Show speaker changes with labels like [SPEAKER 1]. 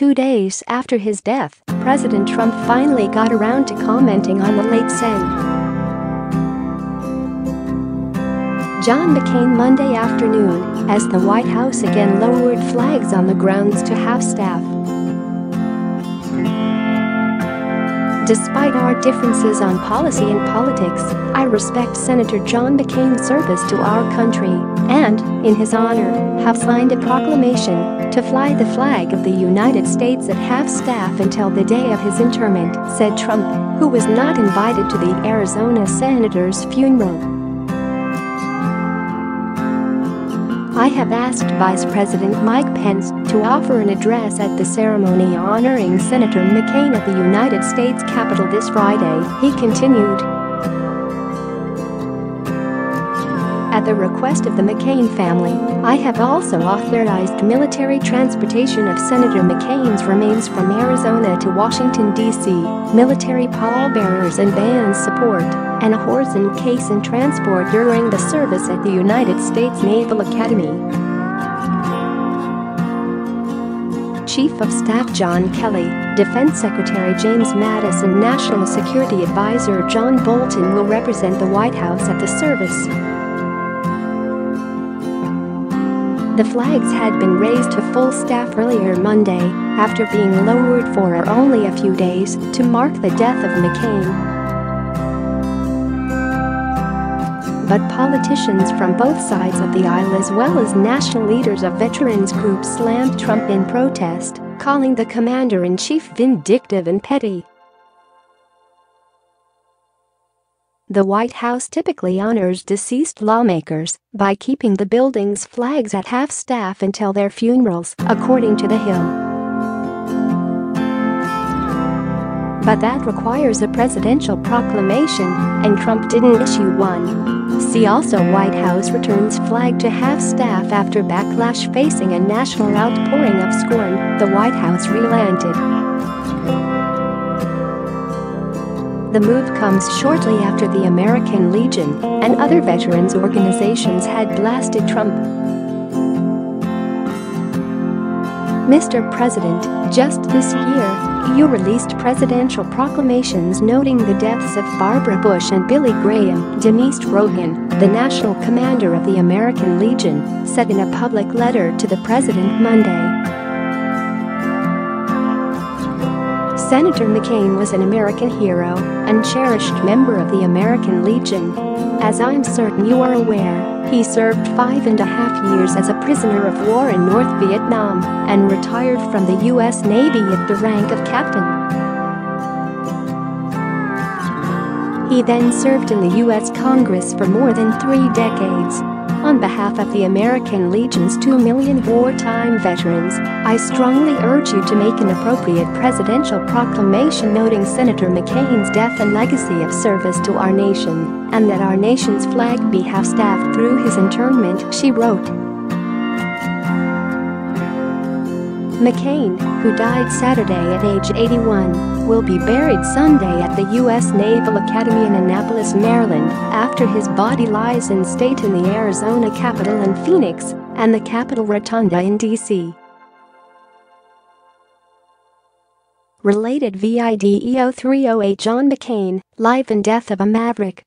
[SPEAKER 1] two days after his death, President Trump finally got around to commenting on the late Sen. John McCain Monday afternoon as the White House again lowered flags on the grounds to half-staff. Despite our differences on policy and politics, I respect Senator John McCain's service to our country and, in his honor, have signed a proclamation to fly the flag of the United States at half-staff until the day of his interment, said Trump, who was not invited to the Arizona senator's funeral. I have asked Vice President Mike Pence to offer an address at the ceremony honoring Senator McCain at the United States Capitol this Friday, he continued. At the request of the McCain family, I have also authorized military transportation of Senator McCain's remains from Arizona to Washington, D.C., military pallbearers and band support and a horse and caisson transport during the service at the United States Naval Academy. Chief of Staff John Kelly, Defense Secretary James Mattis and National Security Advisor John Bolton will represent the White House at the service. The flags had been raised to full staff earlier Monday after being lowered for only a few days to mark the death of McCain. but politicians from both sides of the aisle as well as national leaders of veterans groups slammed Trump in protest, calling the commander-in-chief vindictive and petty. The White House typically honors deceased lawmakers by keeping the building's flags at half-staff until their funerals, according to The Hill. But that requires a presidential proclamation, and Trump didn't issue one. See also White House returns flag to half-staff after backlash facing a national outpouring of scorn, the White House relented. The move comes shortly after the American Legion and other veterans organizations had blasted Trump Mr. President, just this year, you released presidential proclamations noting the deaths of Barbara Bush and Billy Graham, Denise Rohan, the national commander of the American Legion, said in a public letter to the president Monday. Senator McCain was an American hero and cherished member of the American Legion. As I'm certain you are aware, he served five and a half years as a prisoner of war in North Vietnam and retired from the U.S. Navy at the rank of captain. He then served in the U.S. Congress for more than three decades. On behalf of the American Legion's 2 million wartime veterans, I strongly urge you to make an appropriate presidential proclamation noting Senator McCain's death and legacy of service to our nation, and that our nation's flag be half-staffed through his internment, she wrote. McCain, who died Saturday at age 81, will be buried Sunday at the U.S. Naval Academy in Annapolis, Maryland, after his body lies in state in the Arizona Capitol in Phoenix and the Capitol Rotunda in D.C. Related VIDEO 308 John McCain, Life and Death of a Maverick